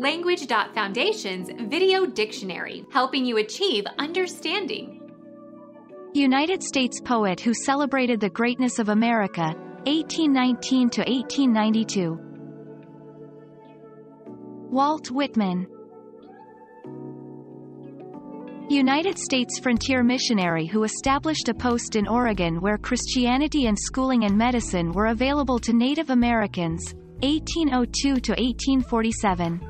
Language.Foundation's Video Dictionary, helping you achieve understanding. United States poet who celebrated the greatness of America, 1819 to 1892. Walt Whitman United States frontier missionary who established a post in Oregon where Christianity and schooling and medicine were available to Native Americans, 1802 to 1847.